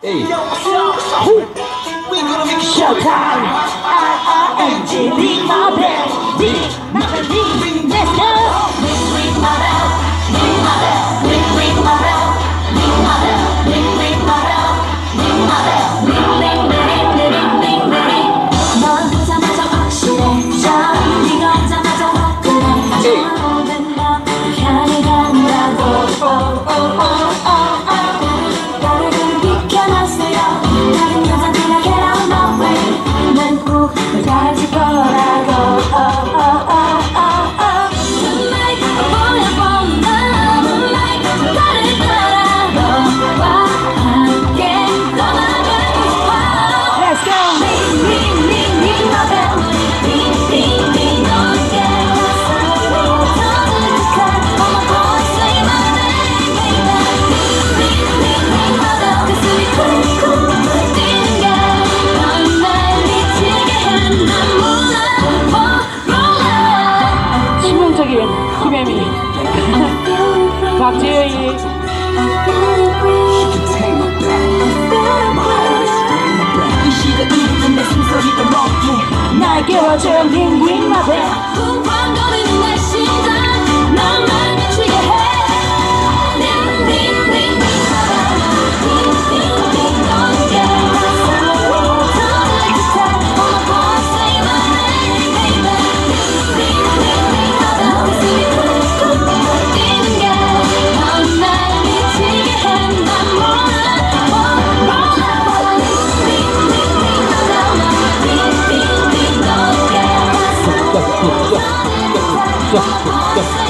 Hey. Showtime! Kim Emi, Park Jae 算了算算